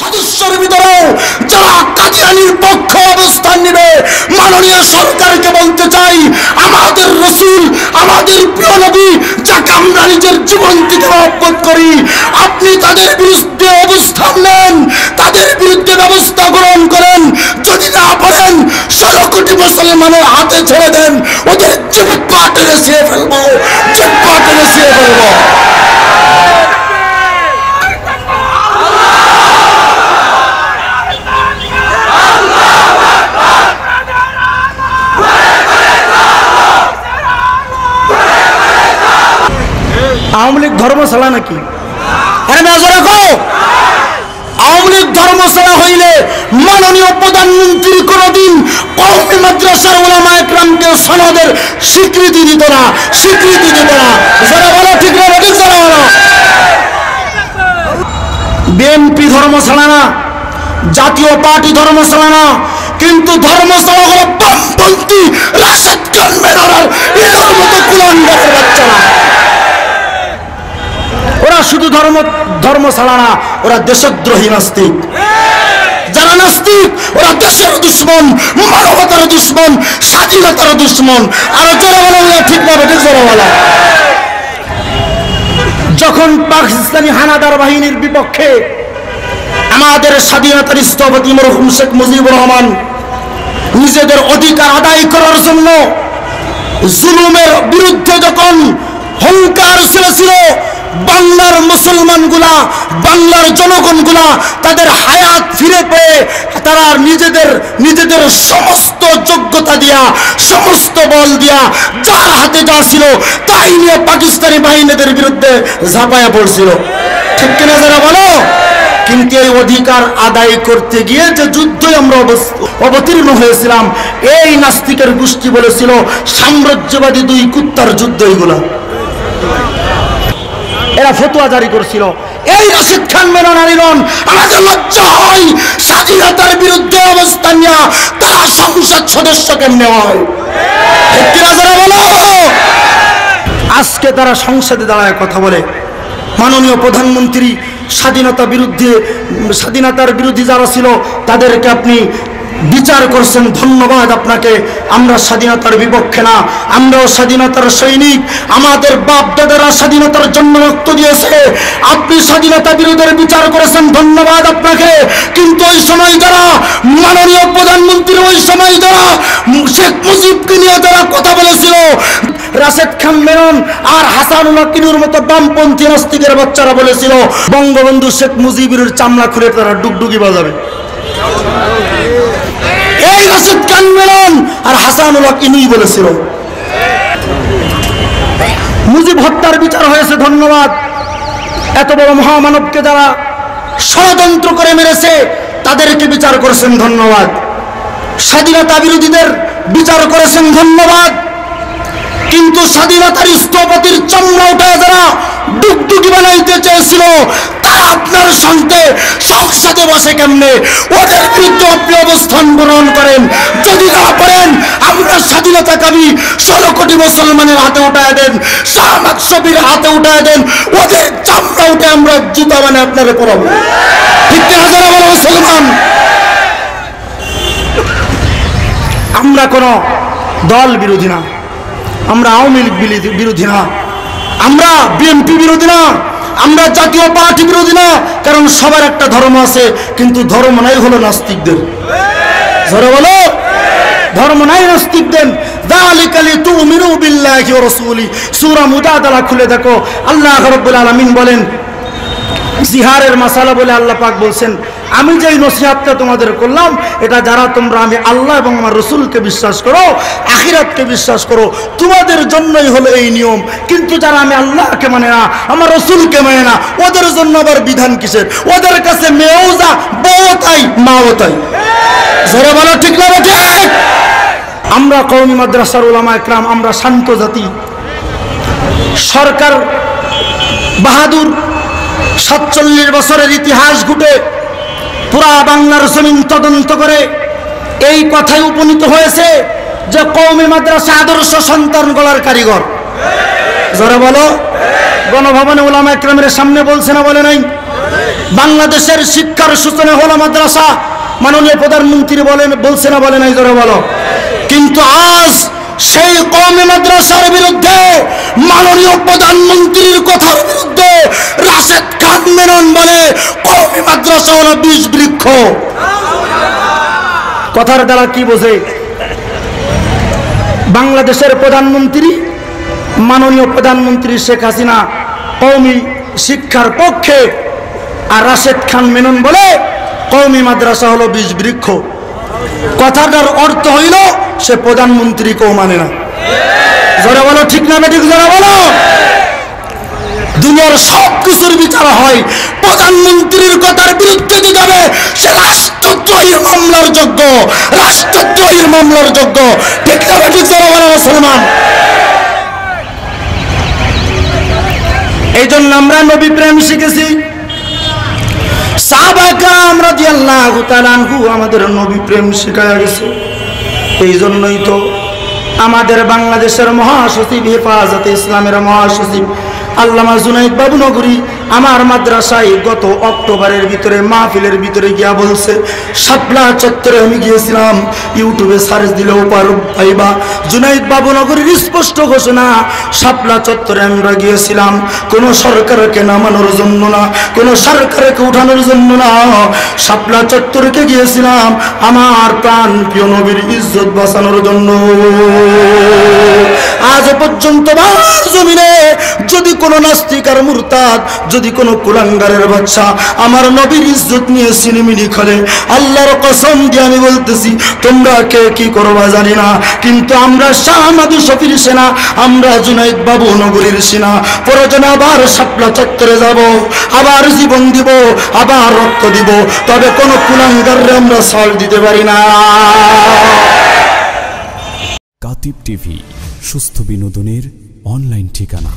সদস্যের ভিতরেও যারা কাদিয়ানির পক্ষে অবস্থান নেবে, মাননীয় সরকারকে বলতে চাই, আমাদের রসুল, আমাদের প্রিয় নবী, যাকে আমরা নিজের জীবন থেকে মহব্বত করি, আপনি তাদের বিরুদ্ধে অবস্থান নেন, তাদের বিরুদ্ধে ব্যবস্থা গ্রহণ করেন, যদি না পারেন ষোলো কোটি মুসলমানের হাতে ছেড়ে দেন, ওদের জিব্বা টেনে ছিঁড়ে ফেলব জিব্বা টেনে ছিঁড়ে ফেলব। আওয়ামী লীগ ধর্মশালা নাকি? আওয়ামী লীগ ধর্মশালা হইলে মাননীয় প্রধানমন্ত্রী কোনদিন কৌমি মাদ্রাসার ওলামা একরামকে সনদের স্বীকৃতি দিত না, স্বীকৃতি দিত না। যারা বলো ঠিক না ঠিক যারা বলো। বিএনপি ধর্মশালা না, জাতীয় পার্টি ধর্মশালা না, কিন্তু ধর্মশালা হলো বামপন্থী রাশেদ খান মেননের এদের মতো বাচ্চা না। ওরা শুধু ধর্ম ধর্ম ছাড়া না, ওরা দেশদ্রোহী নাস্তিক। যারা নাস্তিক, ওরা দেশের দুশ্মন, মানবতার দুশ্মন, স্বাধীনতার দুশ্মন। আর যারা ঠিক না যারা বলা। যখন পাকিস্তানি হানাদার বাহিনীর বিপক্ষে আমাদের স্বাধীনতার স্থপতি মরহুম শেখ মুজিবুর রহমান নিজেদের অধিকার আদায় করার জন্য জুলুমের বিরুদ্ধে যখন হংকার ছেড়েছিল বাংলার মুসলমানগুলা, বাংলার জনগণগুলা তাদের হায়াত ফিরে পেয়ে তারা নিজেদের নিজেদের সমস্ত যোগ্যতা দিয়া, সমস্ত বল দিয়া যার হাতে যা ছিল তাই নিয়ে পাকিস্তানি বাহিনীদের বিরুদ্ধে ঝাঁপায়া পড়ছিল। ঠিক কিনা যারা বলো? কিন্তু এই অধিকার আদায় করতে গিয়ে যে যুদ্ধে আমরা অবতীর্ণ হয়েছিলাম, এই নাস্তিকের গোষ্ঠী বলেছিল, সাম্রাজ্যবাদী দুই কুত্তার যুদ্ধ এইগুলা। এরা ফতুয়া জারি করছিল। এই রশিদ খান মেনন আনিলন আমাদের লজ্জা হয়। স্বাধীনতার বিরুদ্ধে অবস্থান নেওয়া তারা সংসদ সদস্য কেমনে হয় আজকে তারা সংসদে দাঁড়ায় কথা বলে। মাননীয় প্রধানমন্ত্রী স্বাধীনতা বিরুদ্ধে, স্বাধীনতার বিরোধী যারা ছিল, তাদেরকে আপনি বিচার করছেন, ধন্যবাদ আপনাকে। আমরা স্বাধীনতার বিপক্ষে না, আমরাও স্বাধীনতার সৈনিক। আমাদের বাপ দাদারা স্বাধীনতার জন্য রক্ত দিয়েছে। আপনি স্বাধীনতা বিরোধের বিচার করেছেন, ধন্যবাদ আপনাকে। কিন্তু ওই সময় যারা মাননীয় প্রধানমন্ত্রী, ওই সময় যারা শেখ মুজিবকে নিয়ে যারা কথা বলেছিল, রাশেদ খান মেনন আর হাসানুল্লাহ কিনুর মতো বামপন্থী নাস্তিকের বাচ্চারা বলেছিল, বঙ্গবন্ধু শেখ মুজিবের চামড়া খুলে তারা ডুগডুগি বাজাবে। এই রাশেদ খান আর হাসানুল্লাহ কিনুই বলেছিল। মুজিব হত্যার বিচার হয়েছে, ধন্যবাদ। এত বড় মহামানবকে যারা ষড়যন্ত্র করে মেরেছে, তাদেরকে বিচার করেছেন, ধন্যবাদ। স্বাধীনতা বিরোধীদের বিচার করেছেন, ধন্যবাদ। কিন্তু স্বাধীনতার স্থপতির চামড়া উঠে যারা ডুগডুগি বানাইতে চেয়েছিল আপনার সঙ্গে সংসদে বসে কেমনে? ওদের বিরুদ্ধে আপনি অবস্থান গ্রহণ করেন। যদি না পারেন আমরা স্বাধীনতা কামী ষোলো কোটি মুসলমানের হাতে উঠায় দেন শবির হাতে উঠায় দেন, ওদের চামড়া উঠে আমরা জুতা মানে আপনারা পড়াবো। ঠিক যারা বলো মুসলমান? আমরা কোনো দল বিরোধী না। আমরা আওয়ামী লীগ বিরোধী না। আমরা বিএনপি বিরোধী না। আমরা জাতীয় পার্টি বিরোধী না, কারণ সবার একটা ধর্ম আছে, কিন্তু ধর্ম নাই হলো নাস্তিকদের। ধরে বলো? ধর্ম নাই নাস্তিকদের। খুলে দেখো। বলেন জিহারের মাসালা বলে আল্লাহ পাক বলছেন আমি যেই নসিহাতটা তোমাদের করলাম, এটা যারা তোমরা আমি আল্লাহ এবং আমার রসুলকে বিশ্বাস করো, আখিরাতকে বিশ্বাস করো, তোমাদের জন্যই হলো এই নিয়ম। কিন্তু যারা আমি আল্লাহকে মানে না, আমার রসুলকে মানে না, ওদের জন্য আবার বিধান কিসের? ওদের কাছে মেয়েও যা বউ তাই, মাও তাই। বলো ঠিক না আমরা কৌমি মাদ্রাসার ওলামা একরাম আমরা শান্ত জাতি। সরকার বাহাদুর, সাতচল্লিশ বছরের ইতিহাস ঘুটে পুরা বাংলার জমিন তদন্ত করে এই কথায় উপনীত হয়েছে যে কৌমি মাদ্রাসা আদর্শ সন্তান গলার কারিগর। জোরে বলো। গণভবনে ওলামা একরামের সামনে বলছে না বলে নাই? বাংলাদেশের শিক্ষার সূচনা হলো মাদ্রাসা। মাননীয় প্রধানমন্ত্রী বলেন, বলছে না বলে নাই ধরে বলো। কিন্তু আজ সেই কমে মাদ্রাসার বিরুদ্ধে মাননীয় প্রধানমন্ত্রীর কথার বিরুদ্ধে বৃক্ষ। কথার দ্বারা কি বোঝে? বাংলাদেশের প্রধানমন্ত্রী, মাননীয় প্রধানমন্ত্রী শেখ হাসিনা কৌমি শিক্ষার পক্ষে আর রাশেদ খান মেনন বলে কৌমি মাদ্রাসা হলো বীজ বৃক্ষ। কথাটার অর্থ হইল সে প্রধানমন্ত্রীকেও মানে না। জোরে বলো, ঠিক না বেঠিক? জোরে বলো। দুনিয়ার সব কিছুর বিচার হয়। প্রধানমন্ত্রীর কথার বিরুদ্ধে দিতে হবে সে রাষ্ট্রদ্রোহীর মামলার যোগ্য। রাষ্ট্রদ্রোহীর মামলার যোগ্য। ঠিক না বলো মুসলমান। এই জন্য আমরা নবী প্রেম শিখেছি। আমাদের নবী প্রেম শিখায়া গেছে। এই জন্যই তো আমাদের বাংলাদেশের মহাসচিব হেফাজতে ইসলামের মহাসচিব আল্লামা জুনাইদ বাবু নগরী আমার মাদ্রাসায় গত অক্টোবরের ভিতরে, মাহফিলের ভিতরে গিয়া বলছে শাপলা চত্বরে আমি গিয়েছিলাম, ইউটিউবে সার্চ দিলেও পারো পাইবা জুনাইদ বাবু নগরীর স্পষ্ট ঘোষণা শাপলা চত্বরে আমরা গিয়েছিলাম, কোনো সরকারকে নামানোর জন্য না, কোনো সরকারকে উঠানোর জন্য না শাপলা চত্বরকে গিয়েছিলাম, আমার প্রাণ প্রিয় নবীর ইজ্জত বাঁচানোর জন্য। আজ পর্যন্ত যদি কোনো নাস্তিক আর মুরতাদ যদি কোনো কুলাঙ্গারের বাচ্চা আমার নবীর ইজ্জত নিয়ে সিনেমিনি খেলে, আল্লাহর কসম দিয়ে আমি বলতেছি, তোমরা কে কি করবা জানি না, কিন্তু আমরা শাহমাদু শফির সেনা, আমরা জুনাইদ বাবু নগরীর সেনা প্রয়োজনে আবার শাপলা চত্বরে যাব, আবার জীবন দিব, আবার রক্ত দিব, তবে কোনো কুলাঙ্গারে আমরা সল দিতে পারি না। কাতিব টিভি, সুস্থ বিনোদনের অনলাইন ঠিকানা।